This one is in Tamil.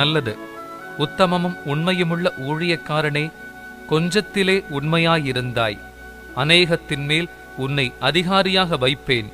நல்லது. உத்தமமும் உண்மையுமுள்ள ஊழியக்காரனே கொஞ்சத்திலே உண்மையாயிருந்தாய். அநேகத்தின் மேல் உன்னை அதிகாரியாக வைப்பேன்.